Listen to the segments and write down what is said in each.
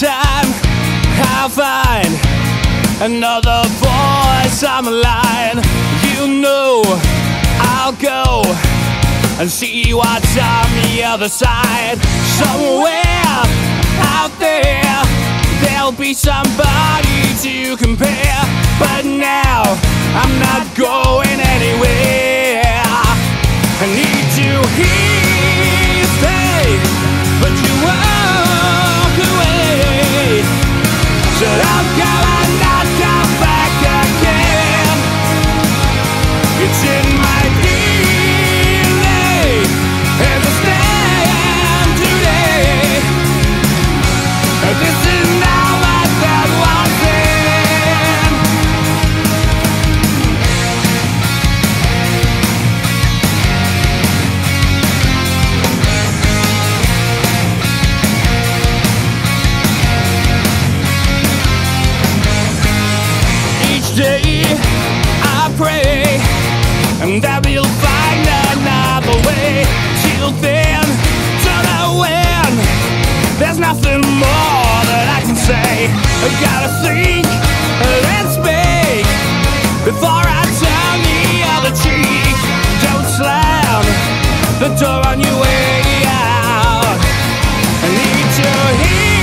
time I'll find another voice on the line. You know I'll go and see what's on the other side. Somewhere out there There'll be somebody to compare. But now I'm not going anywhere. I need to hear Till then, don't know when. There's nothing more that I can say. I gotta think and speak Before I turn the other cheek. Don't slam the door on your way out. I need to hear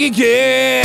Again.